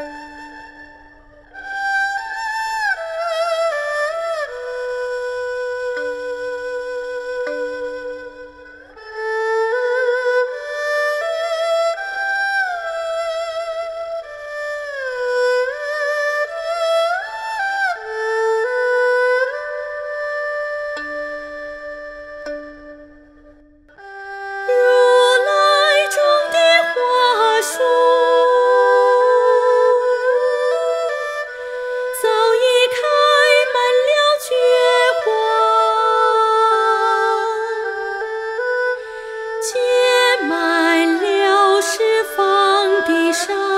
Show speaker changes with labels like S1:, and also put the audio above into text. S1: thank you shine.